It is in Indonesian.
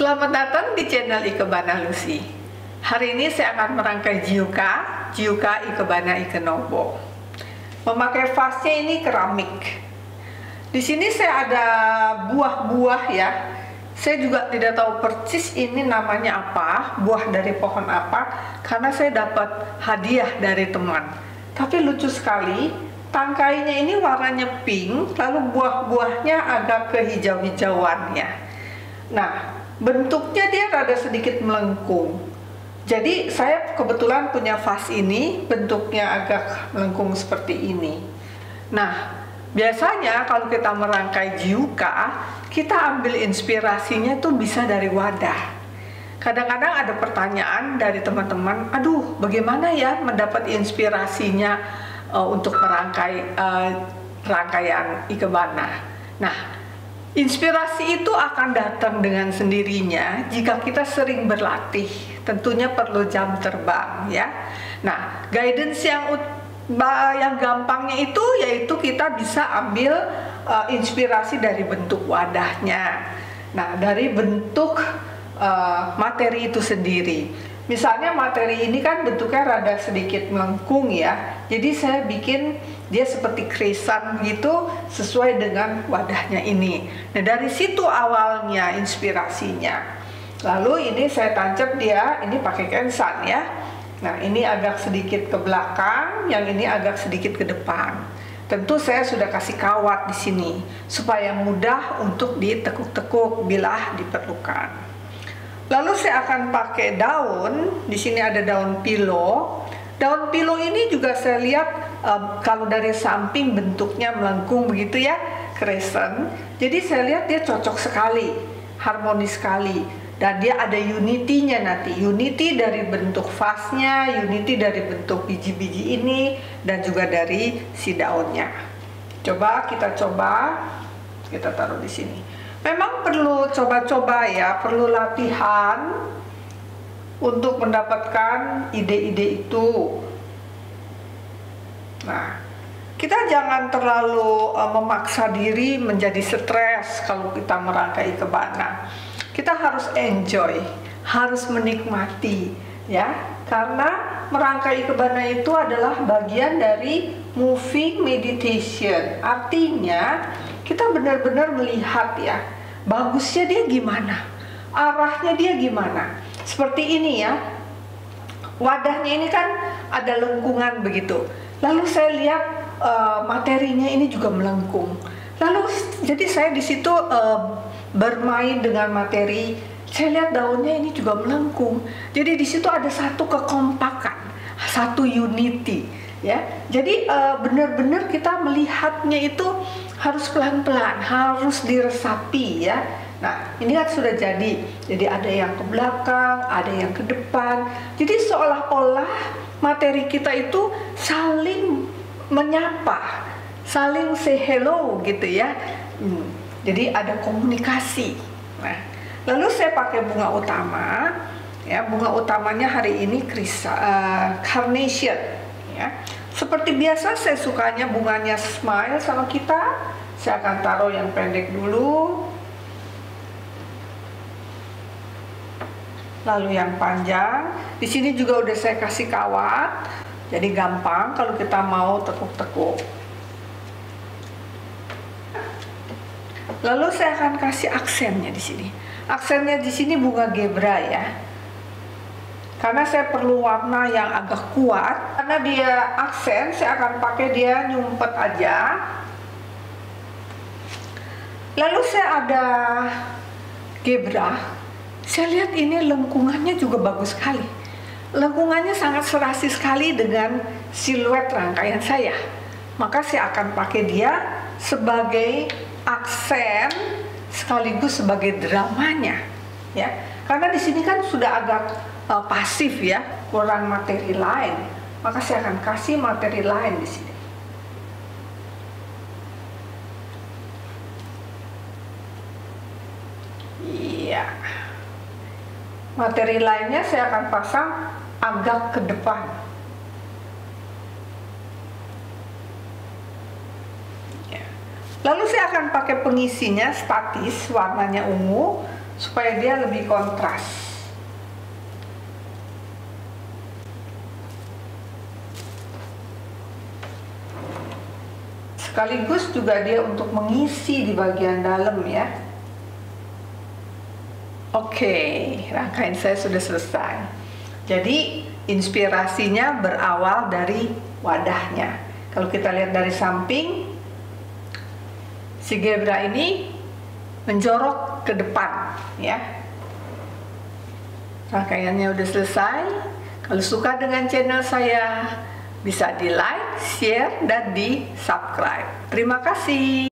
Selamat datang di channel Ikebana Lucy. Hari ini saya akan merangkai jiuka, jiuka Ikebana Ikenobo. Memakai vasnya ini keramik. Di sini saya ada buah-buah ya. Saya juga tidak tahu persis ini namanya apa, buah dari pohon apa, karena saya dapat hadiah dari teman. Tapi lucu sekali, tangkainya ini warnanya pink, lalu buah-buahnya agak kehijau-hijauan ya. Nah, bentuknya dia rada sedikit melengkung. Jadi saya kebetulan punya vas ini, bentuknya agak melengkung seperti ini. Nah, biasanya kalau kita merangkai jiuka, kita ambil inspirasinya tuh bisa dari wadah. Kadang-kadang ada pertanyaan dari teman-teman, aduh bagaimana ya mendapat inspirasinya uh, untuk merangkai uh, rangkaian ikebana. Nah, inspirasi itu akan datang dengan sendirinya jika kita sering berlatih. Tentunya perlu jam terbang ya. Nah, guidance yang yang gampangnya itu yaitu kita bisa ambil uh, inspirasi dari bentuk wadahnya. Nah, dari bentuk uh, materi itu sendiri. Misalnya materi ini kan bentuknya rada sedikit melengkung ya. Jadi saya bikin dia seperti krisan gitu sesuai dengan wadahnya ini. Nah, dari situ awalnya inspirasinya. Lalu ini saya tancap dia ini pakai kensan ya. Nah, ini agak sedikit ke belakang, yang ini agak sedikit ke depan. Tentu saya sudah kasih kawat di sini supaya mudah untuk ditekuk-tekuk bila diperlukan. Lalu saya akan pakai daun. Di sini ada daun pilo. Daun pilo ini juga saya lihat um, kalau dari samping bentuknya melengkung begitu ya, crescent. Jadi saya lihat dia cocok sekali, harmonis sekali dan dia ada unity-nya nanti unity dari bentuk vasnya unity dari bentuk biji-biji ini dan juga dari si daunnya coba kita coba kita taruh di sini memang perlu coba-coba ya perlu latihan untuk mendapatkan ide-ide itu nah kita jangan terlalu uh, memaksa diri menjadi stres kalau kita merangkai kebana kita harus enjoy, harus menikmati ya. Karena merangkai kebana itu adalah bagian dari moving meditation. Artinya kita benar-benar melihat ya, bagusnya dia gimana, arahnya dia gimana. Seperti ini ya. Wadahnya ini kan ada lengkungan begitu. Lalu saya lihat uh, materinya ini juga melengkung. Lalu jadi saya di situ uh, bermain dengan materi saya lihat daunnya ini juga melengkung jadi di situ ada satu kekompakan satu unity ya jadi uh, benar-benar kita melihatnya itu harus pelan-pelan harus diresapi ya nah ini kan sudah jadi jadi ada yang ke belakang ada yang ke depan jadi seolah-olah materi kita itu saling menyapa saling say hello gitu ya hmm jadi ada komunikasi. Nah, lalu saya pakai bunga utama. Ya, bunga utamanya hari ini krisa, uh, carnation. Ya, seperti biasa saya sukanya bunganya smile sama kita. Saya akan taruh yang pendek dulu. Lalu yang panjang. Di sini juga udah saya kasih kawat. Jadi gampang kalau kita mau tekuk-tekuk. Lalu saya akan kasih aksennya di sini. Aksennya di sini bunga gebra ya. Karena saya perlu warna yang agak kuat. Karena dia aksen, saya akan pakai dia nyumpet aja. Lalu saya ada gebra. Saya lihat ini lengkungannya juga bagus sekali. Lengkungannya sangat serasi sekali dengan siluet rangkaian saya. Maka saya akan pakai dia sebagai aksen sekaligus sebagai dramanya ya karena di sini kan sudah agak uh, pasif ya kurang materi lain. Maka saya akan kasih materi lain di sini. Iya. Materi lainnya saya akan pasang agak ke depan. Lalu saya akan pakai pengisinya statis, warnanya ungu, supaya dia lebih kontras. Sekaligus juga dia untuk mengisi di bagian dalam ya. Oke, rangkaian saya sudah selesai. Jadi inspirasinya berawal dari wadahnya. Kalau kita lihat dari samping, si Gebra ini menjorok ke depan, ya. Rangkaiannya udah selesai. Kalau suka dengan channel saya, bisa di like, share, dan di subscribe. Terima kasih.